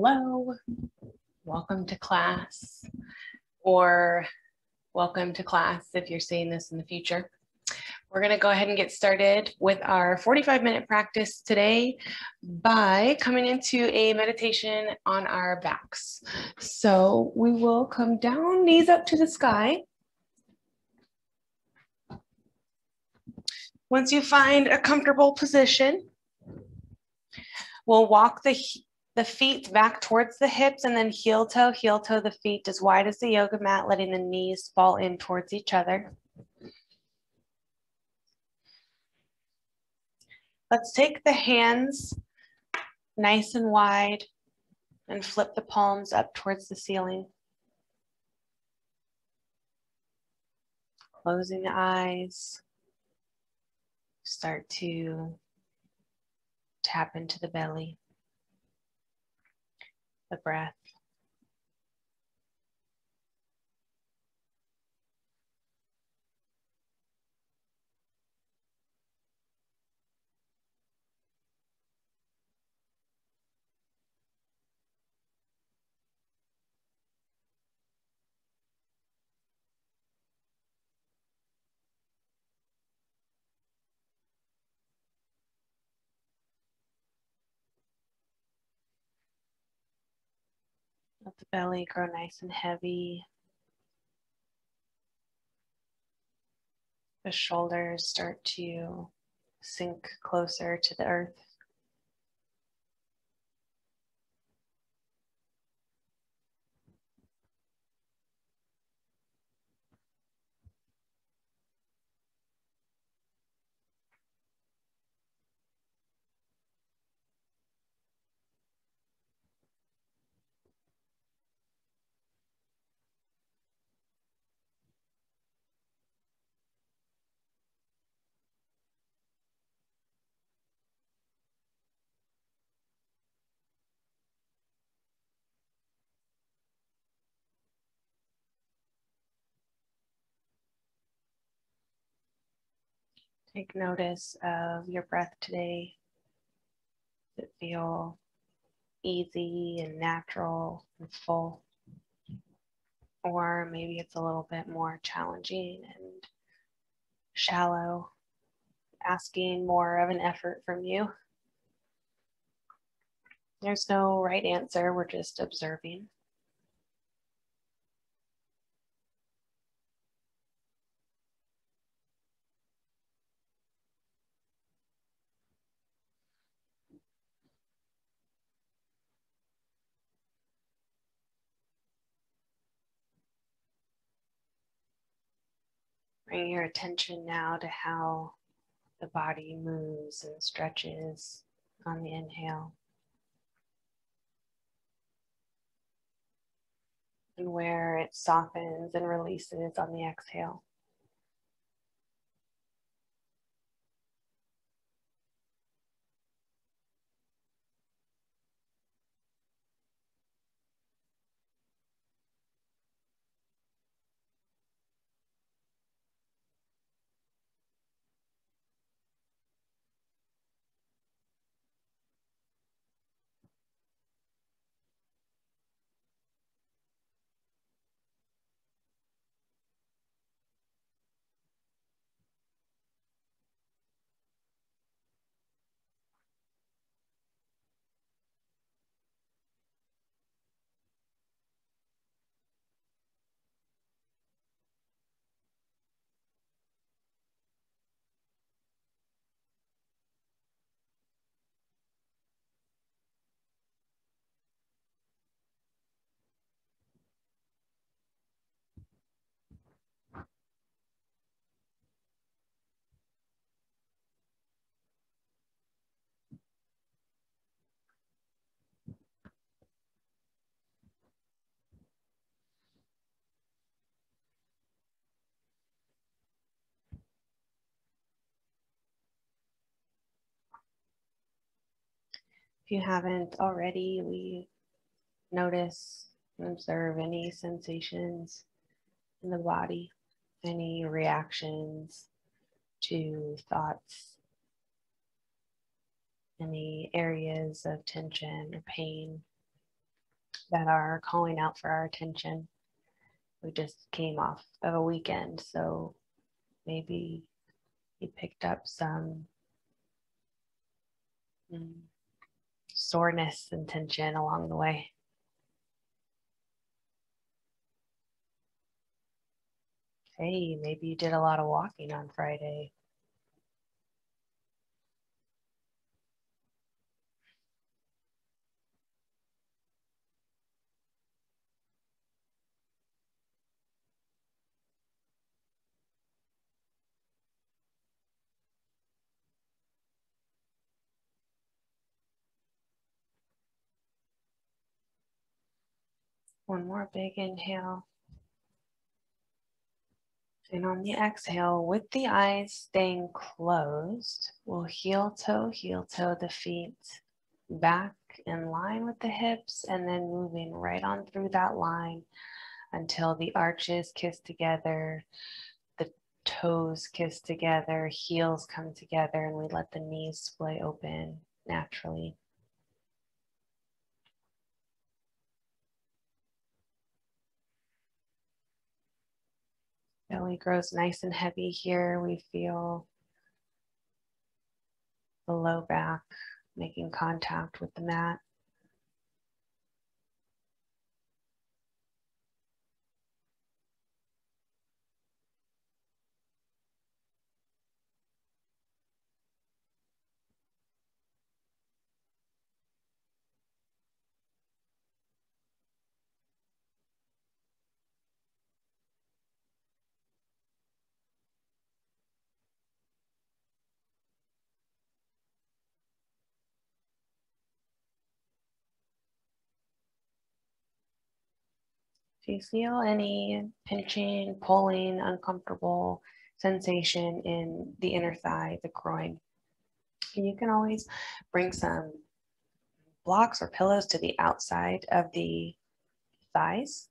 hello, welcome to class, or welcome to class if you're seeing this in the future. We're going to go ahead and get started with our 45 minute practice today by coming into a meditation on our backs. So we will come down, knees up to the sky. Once you find a comfortable position, we'll walk the the feet back towards the hips and then heel toe, heel toe the feet as wide as the yoga mat, letting the knees fall in towards each other. Let's take the hands nice and wide and flip the palms up towards the ceiling. Closing the eyes. Start to tap into the belly the breath. Let the belly grow nice and heavy. The shoulders start to sink closer to the earth. Take notice of your breath today. Does it feel easy and natural and full? Or maybe it's a little bit more challenging and shallow, asking more of an effort from you. There's no right answer, we're just observing. Bring your attention now to how the body moves and stretches on the inhale. And where it softens and releases on the exhale. If you haven't already, we notice and observe any sensations in the body, any reactions to thoughts, any areas of tension or pain that are calling out for our attention. We just came off of a weekend, so maybe you picked up some mm, soreness and tension along the way. Hey, maybe you did a lot of walking on Friday. One more big inhale. And on the exhale, with the eyes staying closed, we'll heel toe, heel toe the feet back in line with the hips and then moving right on through that line until the arches kiss together, the toes kiss together, heels come together, and we let the knees splay open naturally. Belly grows nice and heavy here. We feel the low back making contact with the mat. If you feel any pinching, pulling, uncomfortable sensation in the inner thigh, the groin, you can always bring some blocks or pillows to the outside of the thighs,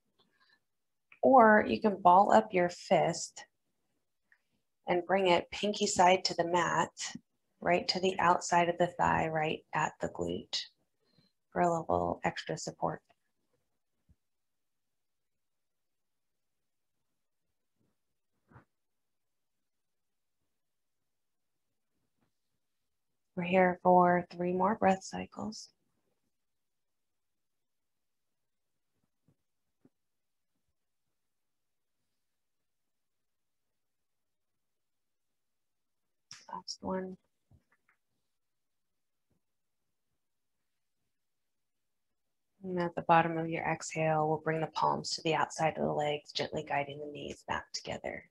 or you can ball up your fist and bring it pinky side to the mat, right to the outside of the thigh, right at the glute for a little extra support. We're here for three more breath cycles. Last one. And at the bottom of your exhale, we'll bring the palms to the outside of the legs, gently guiding the knees back together.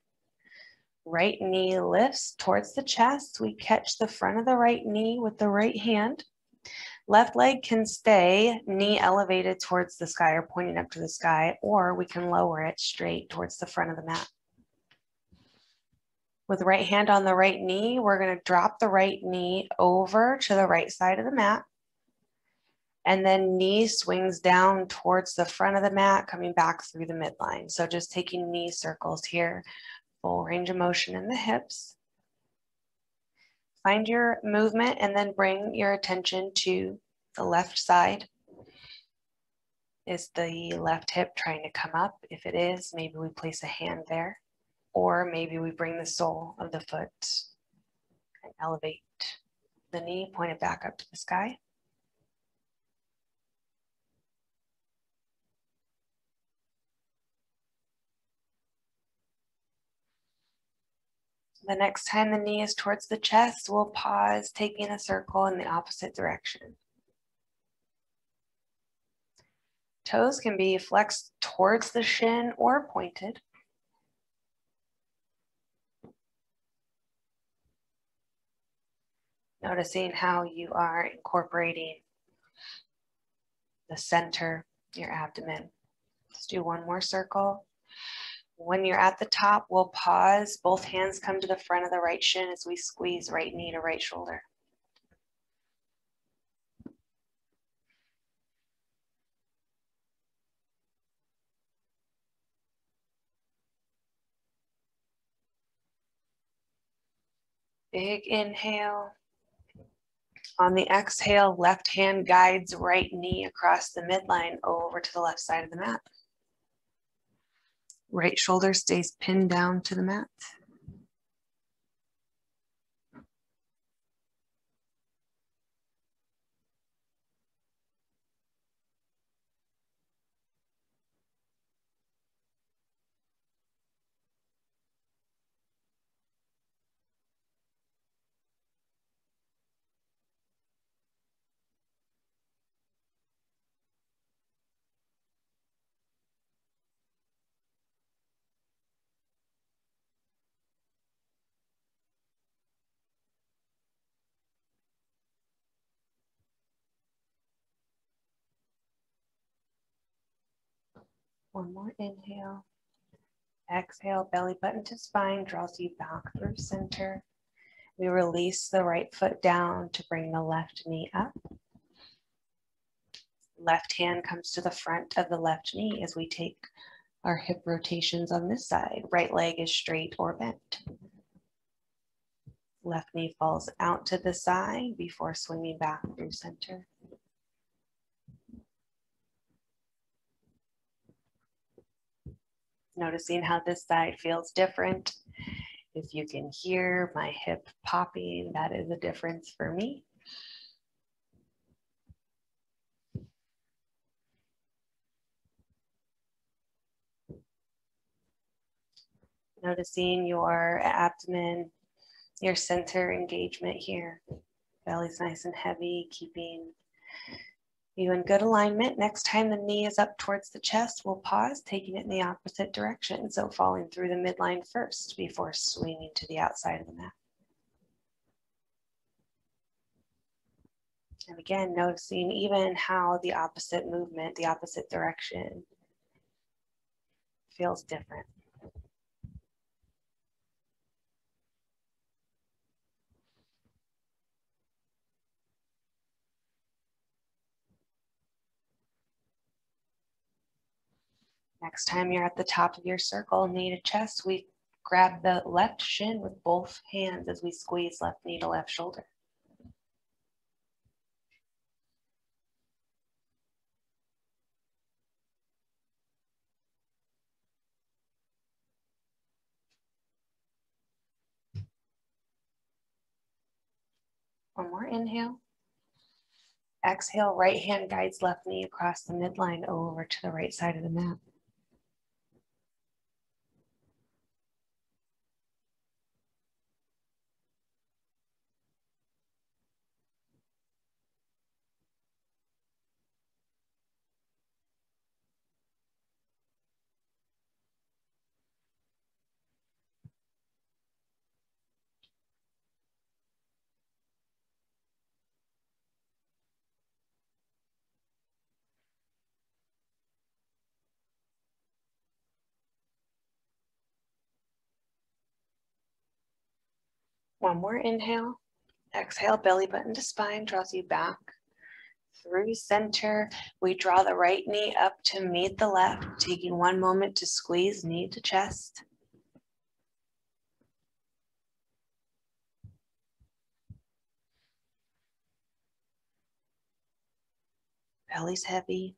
Right knee lifts towards the chest. We catch the front of the right knee with the right hand. Left leg can stay knee elevated towards the sky or pointing up to the sky, or we can lower it straight towards the front of the mat. With right hand on the right knee, we're going to drop the right knee over to the right side of the mat. And then knee swings down towards the front of the mat, coming back through the midline. So just taking knee circles here full range of motion in the hips. Find your movement and then bring your attention to the left side. Is the left hip trying to come up? If it is, maybe we place a hand there, or maybe we bring the sole of the foot and elevate the knee, point it back up to the sky. The next time the knee is towards the chest, we'll pause, taking a circle in the opposite direction. Toes can be flexed towards the shin or pointed. Noticing how you are incorporating the center, your abdomen. Let's do one more circle. When you're at the top, we'll pause. Both hands come to the front of the right shin as we squeeze right knee to right shoulder. Big inhale. On the exhale, left hand guides right knee across the midline over to the left side of the mat. Right shoulder stays pinned down to the mat. One more inhale. Exhale, belly button to spine, draws you back through center. We release the right foot down to bring the left knee up. Left hand comes to the front of the left knee as we take our hip rotations on this side. Right leg is straight or bent. Left knee falls out to the side before swinging back through center. Noticing how this side feels different. If you can hear my hip popping, that is a difference for me. Noticing your abdomen, your center engagement here. Belly's nice and heavy, keeping you in good alignment. Next time the knee is up towards the chest, we'll pause, taking it in the opposite direction. So falling through the midline first before swinging to the outside of the mat. And again, noticing even how the opposite movement, the opposite direction feels different. Next time you're at the top of your circle, knee to chest, we grab the left shin with both hands as we squeeze left knee to left shoulder. One more inhale. Exhale, right hand guides left knee across the midline over to the right side of the mat. One more inhale. Exhale, belly button to spine, draws you back through center. We draw the right knee up to meet the left, taking one moment to squeeze knee to chest. Belly's heavy.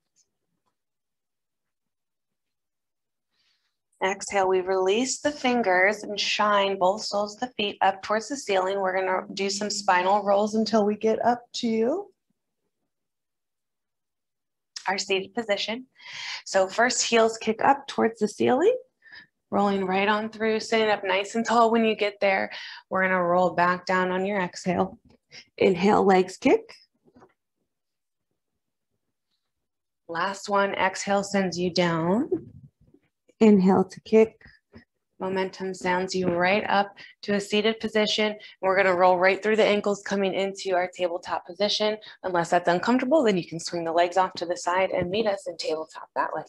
Exhale, we release the fingers and shine both soles of the feet up towards the ceiling. We're gonna do some spinal rolls until we get up to our seated position. So first heels kick up towards the ceiling, rolling right on through, sitting up nice and tall when you get there. We're gonna roll back down on your exhale. Inhale, legs kick. Last one, exhale sends you down. Inhale to kick. Momentum sounds you right up to a seated position. We're going to roll right through the ankles coming into our tabletop position. Unless that's uncomfortable, then you can swing the legs off to the side and meet us in tabletop that way.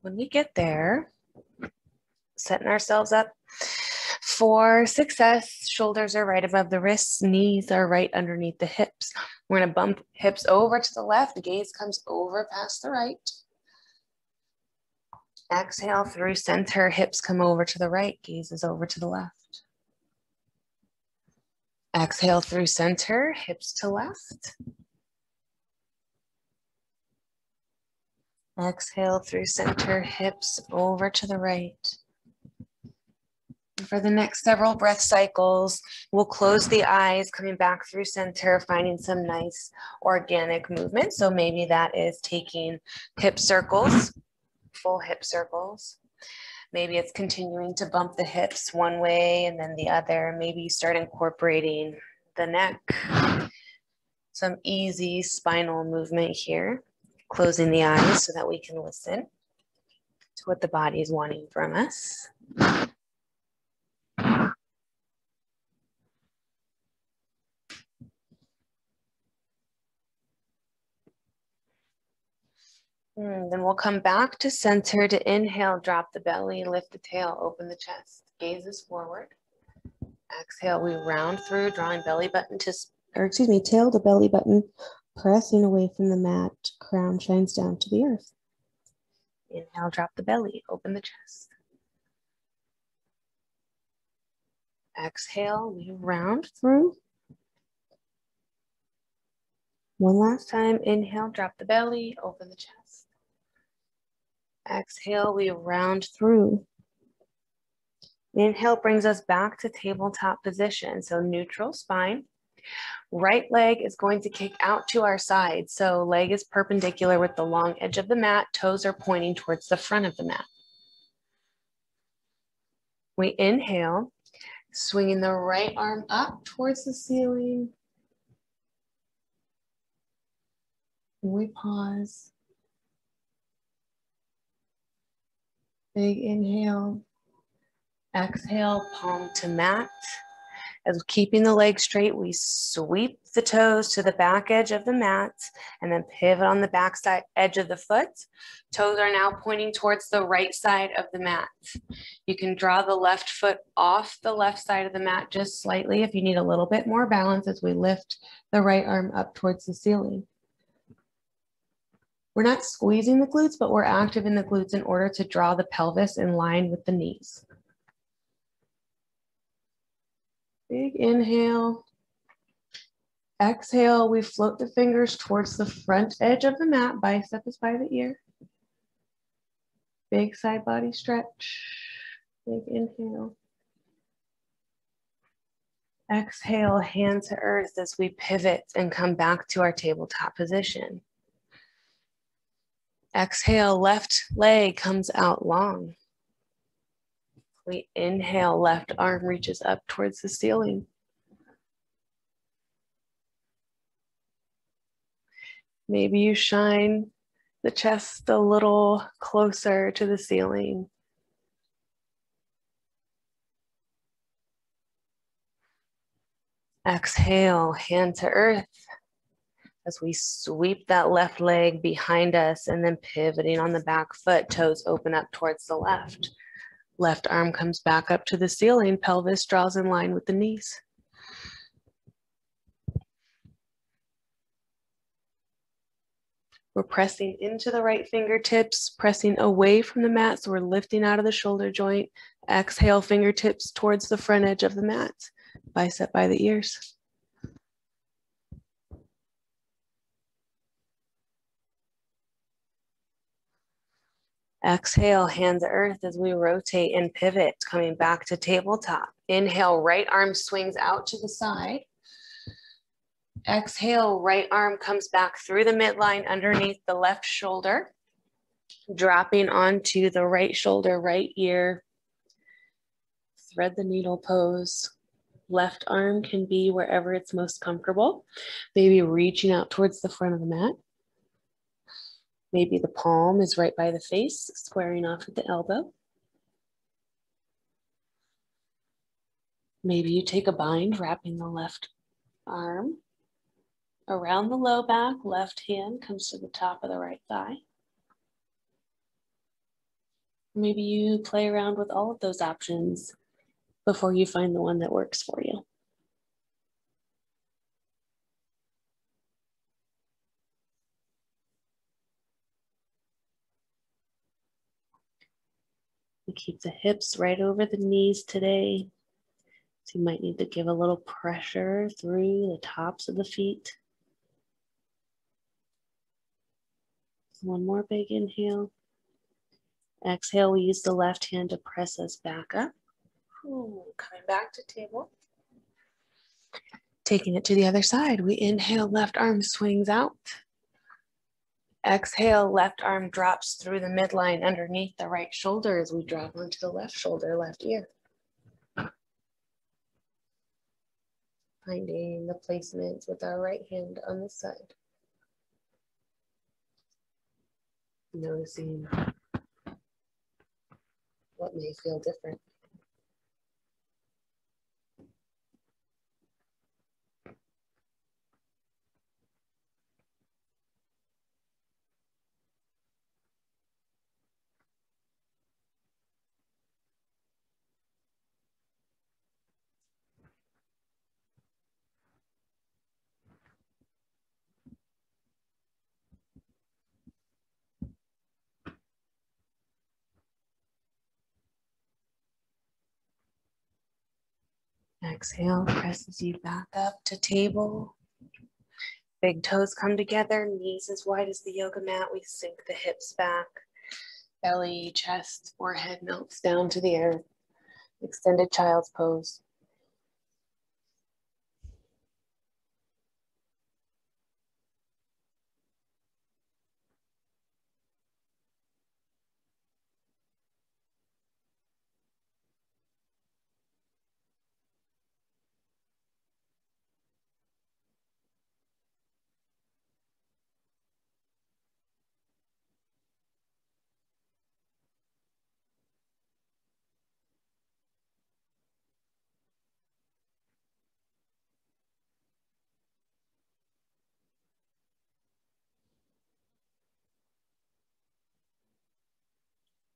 When we get there, setting ourselves up for success, shoulders are right above the wrists, knees are right underneath the hips. We're gonna bump hips over to the left, gaze comes over past the right. Exhale through center, hips come over to the right, gaze is over to the left. Exhale through center, hips to left. Exhale through center, hips over to the right. For the next several breath cycles, we'll close the eyes, coming back through center, finding some nice organic movement. So maybe that is taking hip circles, full hip circles. Maybe it's continuing to bump the hips one way and then the other. Maybe you start incorporating the neck. Some easy spinal movement here. Closing the eyes so that we can listen to what the body is wanting from us. Mm, then we'll come back to center to inhale, drop the belly, lift the tail, open the chest, gazes forward. Exhale, we round through, drawing belly button to, or excuse me, tail to belly button, pressing away from the mat, crown shines down to the earth. Inhale, drop the belly, open the chest. Exhale, we round through. One last time, inhale, drop the belly, open the chest. Exhale, we round through. Inhale brings us back to tabletop position. So neutral spine. Right leg is going to kick out to our side. So leg is perpendicular with the long edge of the mat. Toes are pointing towards the front of the mat. We inhale, swinging the right arm up towards the ceiling. We pause. Big inhale. Exhale, palm to mat. As keeping the legs straight, we sweep the toes to the back edge of the mat and then pivot on the back side edge of the foot. Toes are now pointing towards the right side of the mat. You can draw the left foot off the left side of the mat just slightly if you need a little bit more balance as we lift the right arm up towards the ceiling. We're not squeezing the glutes, but we're active in the glutes in order to draw the pelvis in line with the knees. Big inhale. Exhale, we float the fingers towards the front edge of the mat. Bicep is by the ear. Big side body stretch. Big inhale. Exhale, hand to earth as we pivot and come back to our tabletop position. Exhale, left leg comes out long. We inhale, left arm reaches up towards the ceiling. Maybe you shine the chest a little closer to the ceiling. Exhale, hand to earth as we sweep that left leg behind us and then pivoting on the back foot, toes open up towards the left. Left arm comes back up to the ceiling, pelvis draws in line with the knees. We're pressing into the right fingertips, pressing away from the mat. So we're lifting out of the shoulder joint. Exhale, fingertips towards the front edge of the mat, bicep by the ears. Exhale, hand to earth as we rotate and pivot, coming back to tabletop. Inhale, right arm swings out to the side. Exhale, right arm comes back through the midline underneath the left shoulder, dropping onto the right shoulder, right ear. Thread the needle pose. Left arm can be wherever it's most comfortable. Maybe reaching out towards the front of the mat. Maybe the palm is right by the face, squaring off at the elbow. Maybe you take a bind, wrapping the left arm around the low back, left hand comes to the top of the right thigh. Maybe you play around with all of those options before you find the one that works for you. We keep the hips right over the knees today. So you might need to give a little pressure through the tops of the feet. One more big inhale. Exhale, we use the left hand to press us back up. Ooh, coming back to table. Taking it to the other side, we inhale, left arm swings out. Exhale, left arm drops through the midline underneath the right shoulder as we drop onto the left shoulder, left ear. Finding the placement with our right hand on the side. Noticing what may feel different. Exhale, presses you back up to table. Big toes come together, knees as wide as the yoga mat. We sink the hips back. Belly, chest, forehead melts down to the earth. Extended child's pose.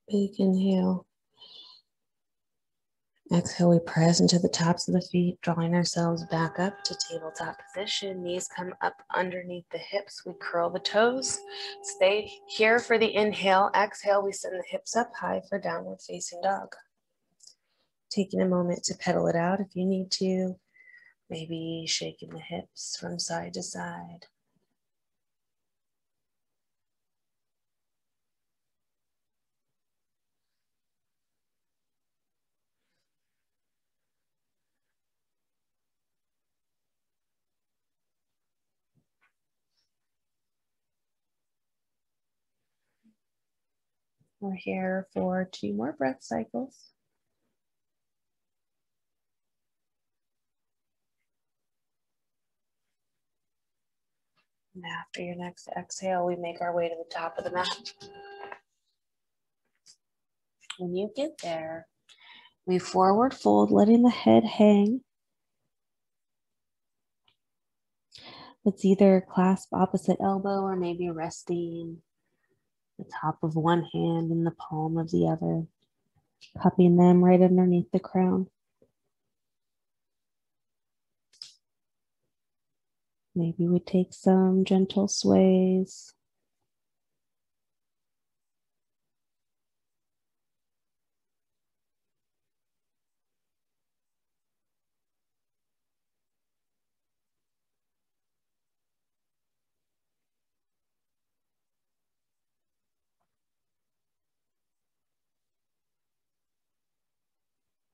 Big inhale. Exhale, we press into the tops of the feet, drawing ourselves back up to tabletop position. Knees come up underneath the hips. We curl the toes. Stay here for the inhale. Exhale, we send the hips up high for downward facing dog. Taking a moment to pedal it out if you need to. Maybe shaking the hips from side to side. We're here for two more breath cycles. And after your next exhale, we make our way to the top of the mat. When you get there, we forward fold, letting the head hang. Let's either clasp opposite elbow or maybe resting the top of one hand and the palm of the other, cupping them right underneath the crown. Maybe we take some gentle sways.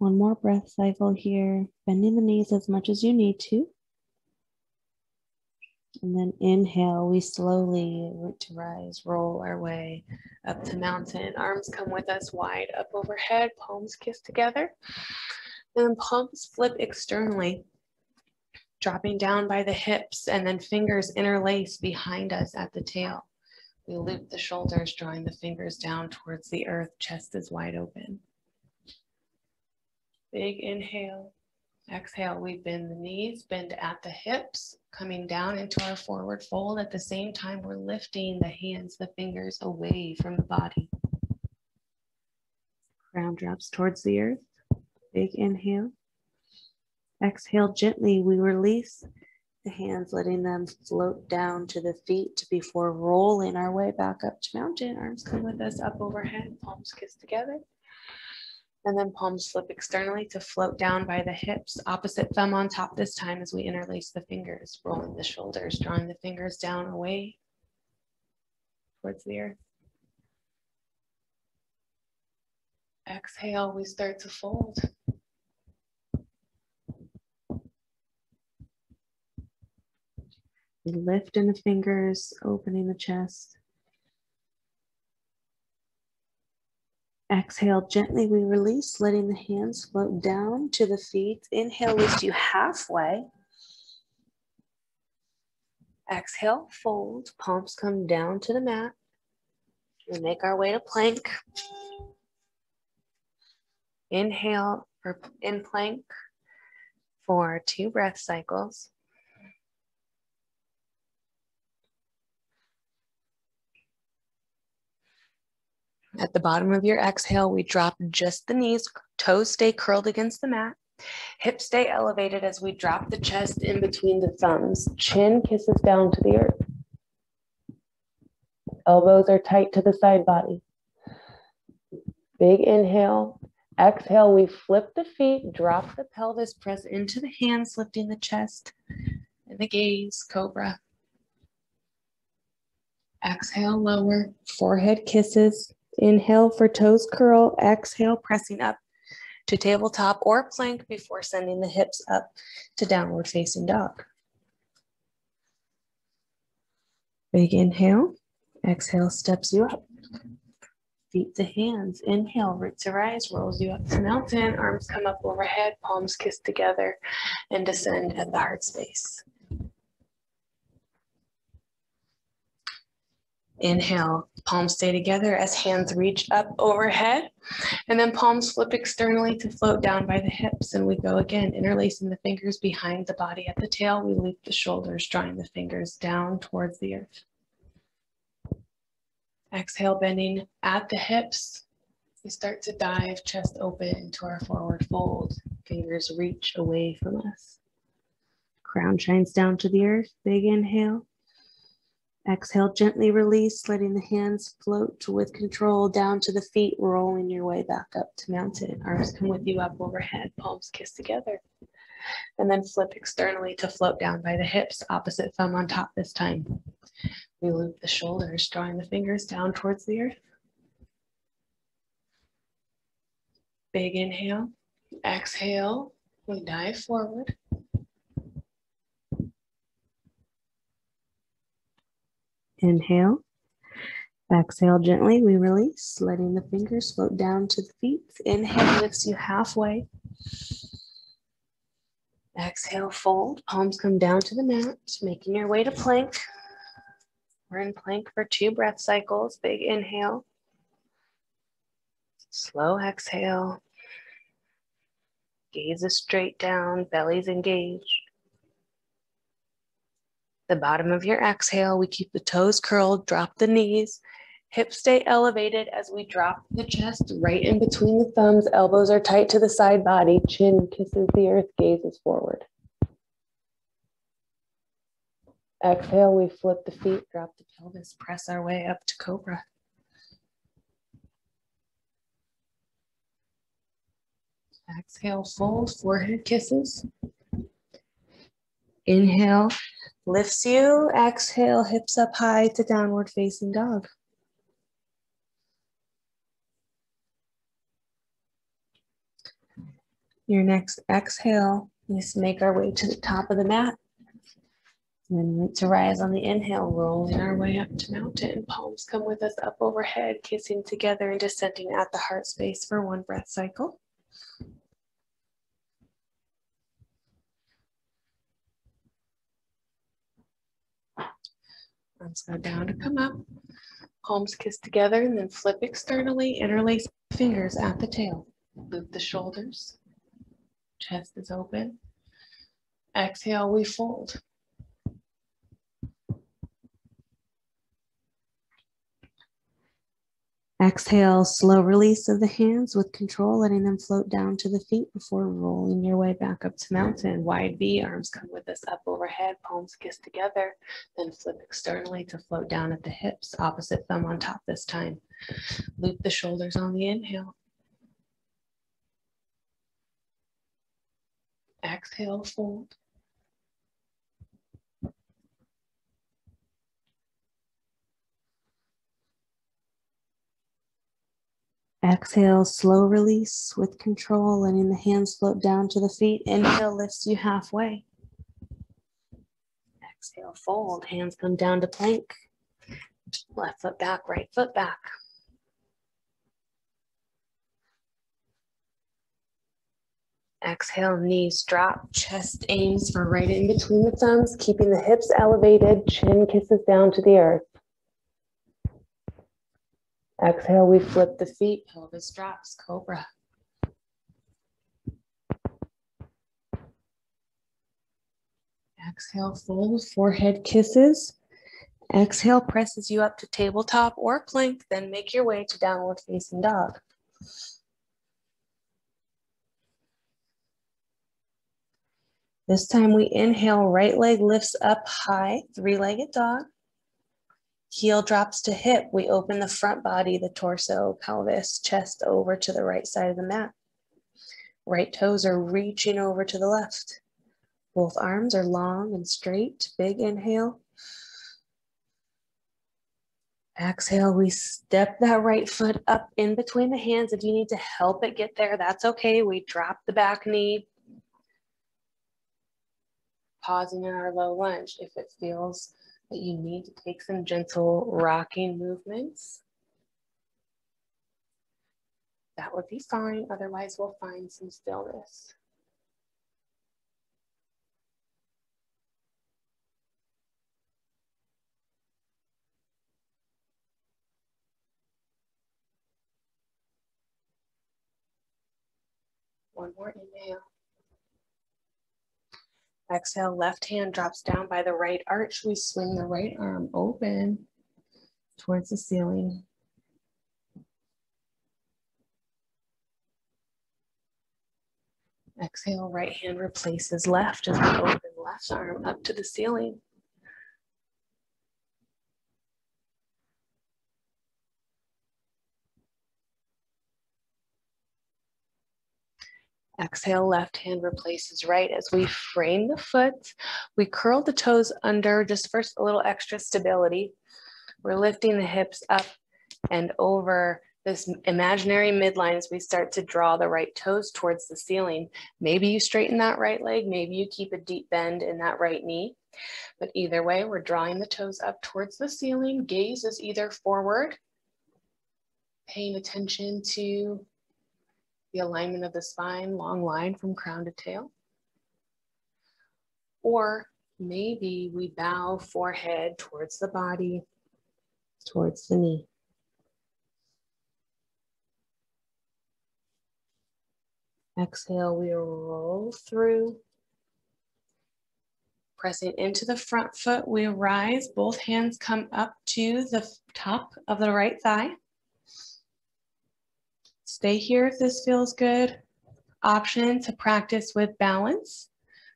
One more breath cycle here, bending the knees as much as you need to. And then inhale, we slowly root to rise, roll our way up to mountain. Arms come with us wide up overhead, palms kiss together. And then palms flip externally, dropping down by the hips, and then fingers interlace behind us at the tail. We loop the shoulders, drawing the fingers down towards the earth, chest is wide open. Big inhale. Exhale, we bend the knees, bend at the hips, coming down into our forward fold. At the same time, we're lifting the hands, the fingers away from the body. Crown drops towards the earth. Big inhale. Exhale gently, we release the hands, letting them float down to the feet before rolling our way back up to mountain. Arms come with us up overhead, palms kiss together. And then palms flip externally to float down by the hips, opposite thumb on top this time as we interlace the fingers, rolling the shoulders, drawing the fingers down away towards the earth. Exhale, we start to fold. We lift in the fingers, opening the chest. Exhale, gently we release, letting the hands float down to the feet. Inhale lifts you halfway. Exhale, fold, palms come down to the mat. We make our way to plank. Inhale for in plank for two breath cycles. At the bottom of your exhale, we drop just the knees, toes stay curled against the mat. Hips stay elevated as we drop the chest in between the thumbs. Chin kisses down to the earth. Elbows are tight to the side body. Big inhale. Exhale, we flip the feet, drop the pelvis, press into the hands, lifting the chest and the gaze, cobra. Exhale, lower, forehead kisses. Inhale for toes curl, exhale, pressing up to tabletop or plank before sending the hips up to downward facing dog. Big inhale, exhale steps you up. Feet to hands, inhale, root to rise, rolls you up to mountain, arms come up overhead, palms kiss together and descend at the heart space. Inhale, palms stay together as hands reach up overhead. And then palms flip externally to float down by the hips. And we go again, interlacing the fingers behind the body at the tail. We loop the shoulders, drawing the fingers down towards the earth. Exhale, bending at the hips. We start to dive chest open into our forward fold. Fingers reach away from us. Crown shines down to the earth. Big inhale. Exhale, gently release, letting the hands float with control down to the feet, rolling your way back up to mountain. Arms come with you up overhead, palms kiss together. And then flip externally to float down by the hips, opposite thumb on top this time. We loop the shoulders, drawing the fingers down towards the earth. Big inhale, exhale, we dive forward. Inhale. Exhale gently, we release, letting the fingers float down to the feet. Inhale lifts you halfway. Exhale, fold, palms come down to the mat, making your way to plank. We're in plank for two breath cycles. Big inhale. Slow exhale. Gaze is straight down, belly's engaged the bottom of your exhale. We keep the toes curled, drop the knees, hips stay elevated as we drop the chest right in between the thumbs. Elbows are tight to the side body, chin kisses the earth, gazes forward. Exhale, we flip the feet, drop the pelvis, press our way up to cobra. Exhale, fold, forehead kisses. Inhale, lifts you. Exhale, hips up high to downward facing dog. Your next exhale is make our way to the top of the mat. And then to rise on the inhale, rolling our way up to mountain. Palms come with us up overhead, kissing together and descending at the heart space for one breath cycle. Arms go down to come up. Palms kiss together and then flip externally. Interlace fingers at the tail. Loop the shoulders. Chest is open. Exhale, we fold. Exhale, slow release of the hands with control, letting them float down to the feet before rolling your way back up to mountain. Wide V, arms come with us up overhead, palms kiss together, then flip externally to float down at the hips, opposite thumb on top this time. Loop the shoulders on the inhale. Exhale, fold. Exhale, slow release with control, letting the hands float down to the feet. Inhale lifts you halfway. Exhale, fold. Hands come down to plank. Left foot back, right foot back. Exhale, knees drop, chest aims for right in between the thumbs, keeping the hips elevated, chin kisses down to the earth. Exhale, we flip the feet, pelvis drops, cobra. Exhale, fold, forehead kisses. Exhale, presses you up to tabletop or plank, then make your way to downward facing dog. This time we inhale, right leg lifts up high, three-legged dog. Heel drops to hip. We open the front body, the torso, pelvis, chest over to the right side of the mat. Right toes are reaching over to the left. Both arms are long and straight. Big inhale. Exhale, we step that right foot up in between the hands. If you need to help it get there, that's okay. We drop the back knee, pausing in our low lunge if it feels that you need to take some gentle rocking movements. That would be fine. Otherwise, we'll find some stillness. One more inhale. Exhale, left hand drops down by the right arch. We swing the right arm open towards the ceiling. Exhale, right hand replaces left as we open left arm up to the ceiling. Exhale, left hand replaces right as we frame the foot. We curl the toes under just first a little extra stability. We're lifting the hips up and over this imaginary midline as we start to draw the right toes towards the ceiling. Maybe you straighten that right leg, maybe you keep a deep bend in that right knee. But either way, we're drawing the toes up towards the ceiling. Gaze is either forward, paying attention to the alignment of the spine, long line from crown to tail. Or maybe we bow forehead towards the body, towards the knee. Exhale, we roll through. Pressing into the front foot, we rise. Both hands come up to the top of the right thigh. Stay here if this feels good. Option to practice with balance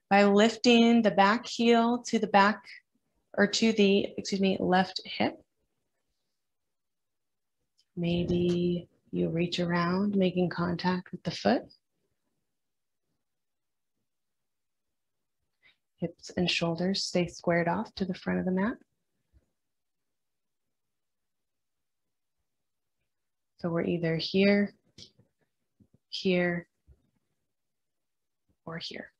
by lifting the back heel to the back or to the, excuse me, left hip. Maybe you reach around, making contact with the foot. Hips and shoulders stay squared off to the front of the mat. So we're either here here, or here.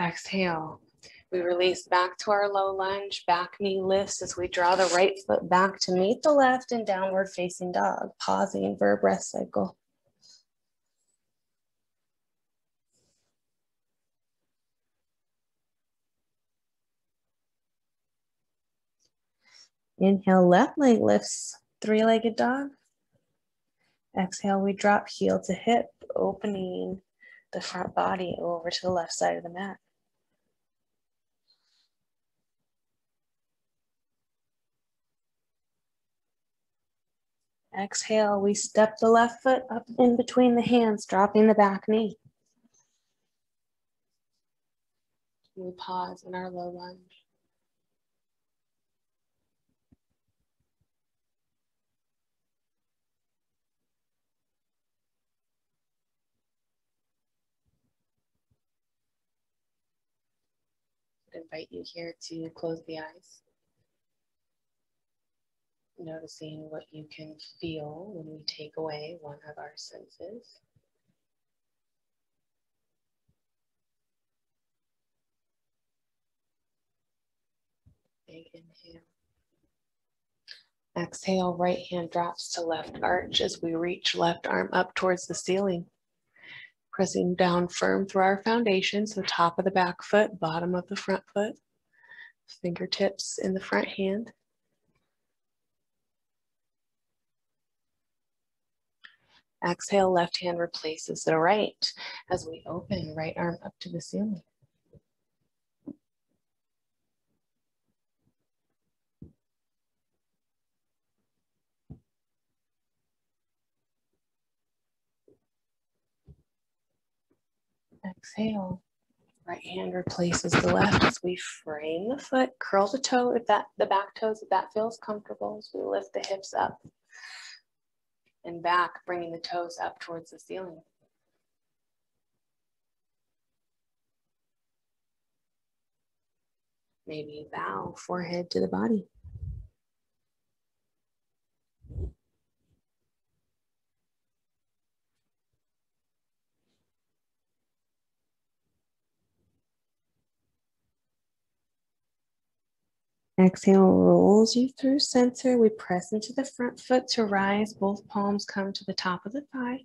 Exhale. We release back to our low lunge, back knee lifts as we draw the right foot back to meet the left and downward facing dog, pausing for a breath cycle. Inhale, left leg lifts three-legged dog. Exhale, we drop heel to hip, opening the front body over to the left side of the mat. Exhale, we step the left foot up in between the hands, dropping the back knee. We pause in our low lunge. Invite you here to close the eyes. Noticing what you can feel when we take away one of our senses. Big inhale. Exhale, right hand drops to left arch as we reach left arm up towards the ceiling. Pressing down firm through our foundation, so top of the back foot, bottom of the front foot, fingertips in the front hand. Exhale, left hand replaces the right as we open right arm up to the ceiling. Exhale. Right hand replaces the left as we frame the foot, curl the toe if that the back toes, if that feels comfortable, as we lift the hips up and back, bringing the toes up towards the ceiling. Maybe bow forehead to the body. Exhale rolls you through center. We press into the front foot to rise. Both palms come to the top of the thigh.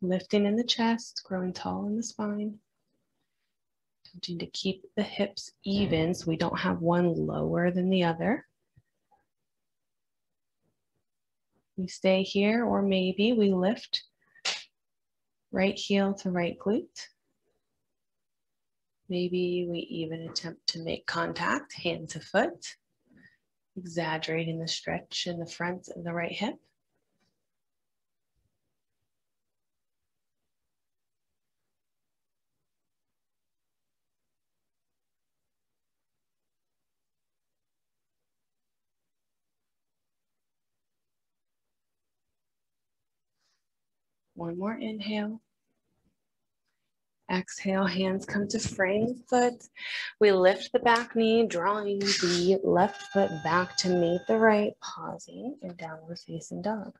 Lifting in the chest, growing tall in the spine. Attempting to keep the hips even so we don't have one lower than the other. We stay here, or maybe we lift right heel to right glute. Maybe we even attempt to make contact hand to foot, exaggerating the stretch in the front of the right hip. One more inhale. Exhale, hands come to frame foot. We lift the back knee, drawing the left foot back to meet the right, pausing in downward facing dog.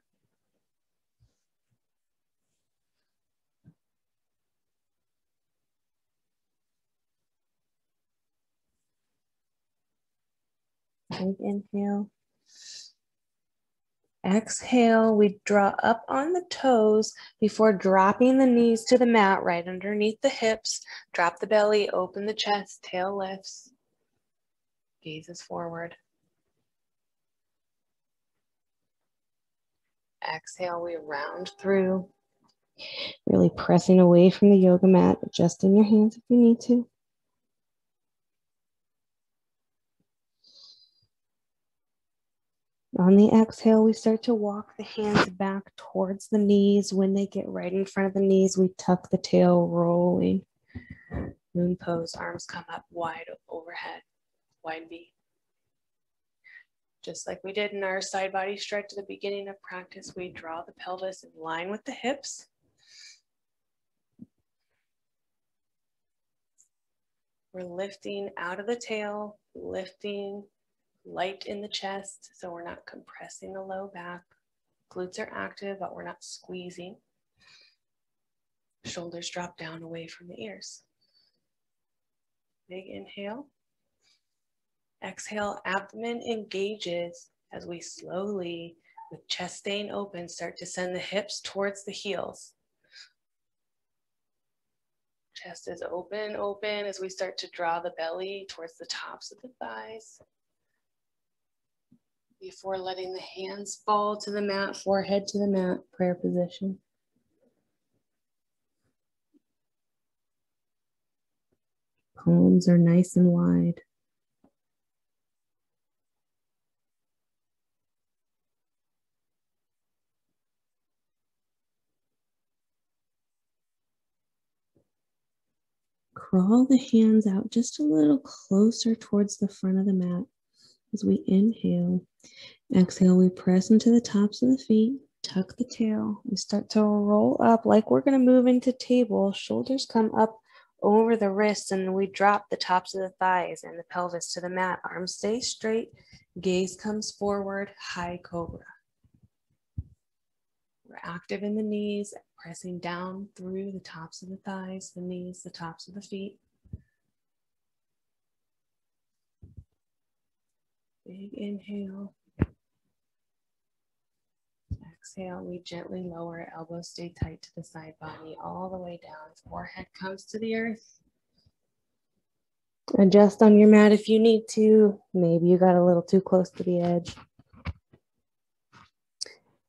Big inhale. Exhale, we draw up on the toes before dropping the knees to the mat right underneath the hips. Drop the belly, open the chest, tail lifts, gazes forward. Exhale, we round through, really pressing away from the yoga mat, adjusting your hands if you need to. On the exhale, we start to walk the hands back towards the knees. When they get right in front of the knees, we tuck the tail, rolling. Moon pose, arms come up wide overhead, wide V. Just like we did in our side body stretch at the beginning of practice, we draw the pelvis in line with the hips. We're lifting out of the tail, lifting light in the chest, so we're not compressing the low back. Glutes are active, but we're not squeezing. Shoulders drop down away from the ears. Big inhale. Exhale, abdomen engages as we slowly, with chest staying open, start to send the hips towards the heels. Chest is open, open as we start to draw the belly towards the tops of the thighs before letting the hands fall to the mat, forehead to the mat, prayer position. Palms are nice and wide. Crawl the hands out just a little closer towards the front of the mat as we inhale. Exhale, we press into the tops of the feet. Tuck the tail. We start to roll up like we're going to move into table. Shoulders come up over the wrists and we drop the tops of the thighs and the pelvis to the mat. Arms stay straight. Gaze comes forward. High cobra. We're active in the knees, pressing down through the tops of the thighs, the knees, the tops of the feet. Big inhale. Exhale, we gently lower, elbows stay tight to the side body, all the way down. Forehead comes to the earth. Adjust on your mat if you need to. Maybe you got a little too close to the edge.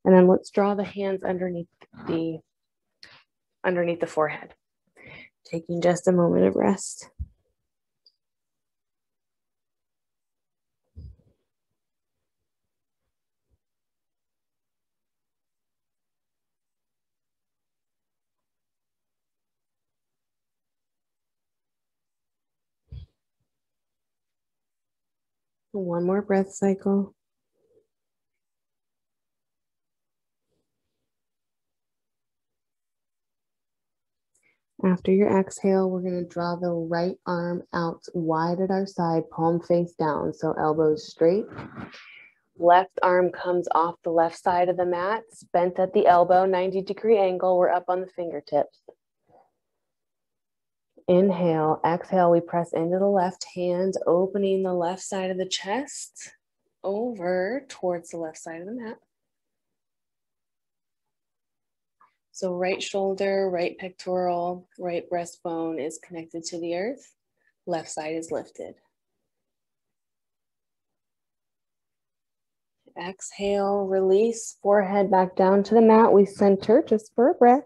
And then let's draw the hands underneath the underneath the forehead. Taking just a moment of rest. One more breath cycle. After your exhale, we're going to draw the right arm out wide at our side, palm face down. So elbows straight. Left arm comes off the left side of the mat, bent at the elbow, 90 degree angle. We're up on the fingertips. Inhale, exhale, we press into the left hand, opening the left side of the chest over towards the left side of the mat. So right shoulder, right pectoral, right breastbone is connected to the earth. Left side is lifted. Exhale, release, forehead back down to the mat. We center just for a breath.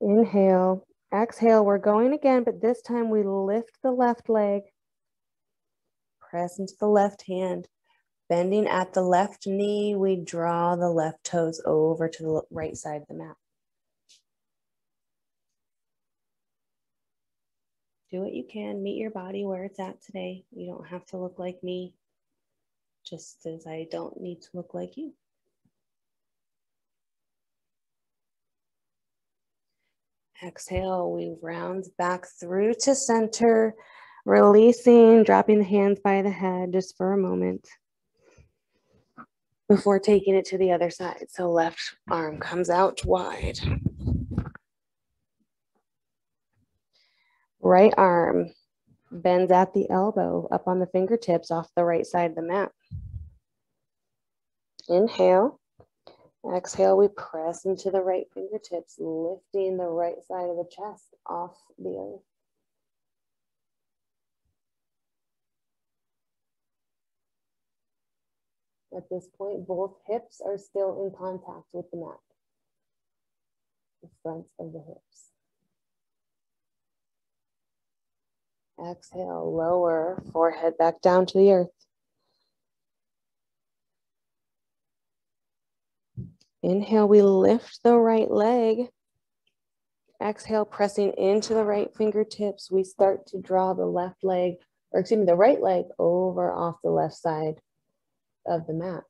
Inhale, Exhale, we're going again, but this time we lift the left leg, press into the left hand, bending at the left knee, we draw the left toes over to the right side of the mat. Do what you can, meet your body where it's at today. You don't have to look like me, just as I don't need to look like you. Exhale, we round back through to center, releasing, dropping the hands by the head just for a moment before taking it to the other side. So left arm comes out wide. Right arm bends at the elbow up on the fingertips off the right side of the mat. Inhale. Exhale, we press into the right fingertips, lifting the right side of the chest off the earth. At this point, both hips are still in contact with the mat, the fronts of the hips. Exhale, lower forehead back down to the earth. Inhale, we lift the right leg. Exhale, pressing into the right fingertips. We start to draw the left leg, or excuse me, the right leg over off the left side of the mat.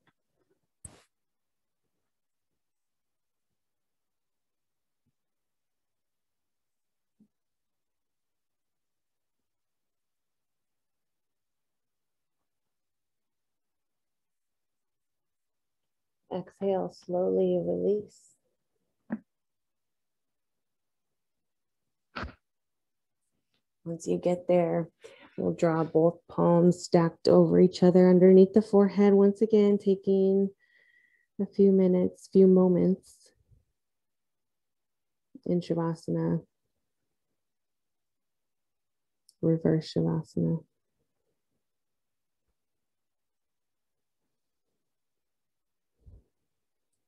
Exhale, slowly release. Once you get there, we'll draw both palms stacked over each other underneath the forehead. Once again, taking a few minutes, few moments in Shavasana, reverse Shavasana.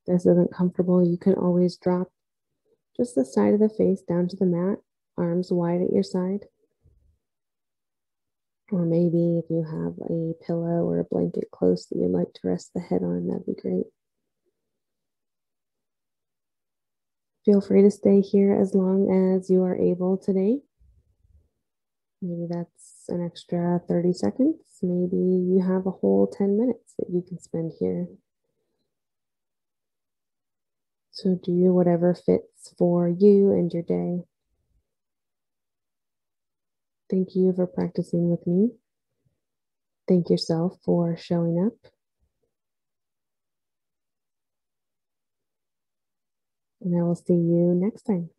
This isn't comfortable, you can always drop just the side of the face down to the mat, arms wide at your side. Or maybe if you have a pillow or a blanket close that you'd like to rest the head on, that'd be great. Feel free to stay here as long as you are able today. Maybe that's an extra 30 seconds. Maybe you have a whole 10 minutes that you can spend here So do whatever fits for you and your day. Thank you for practicing with me. Thank yourself for showing up. And I will see you next time.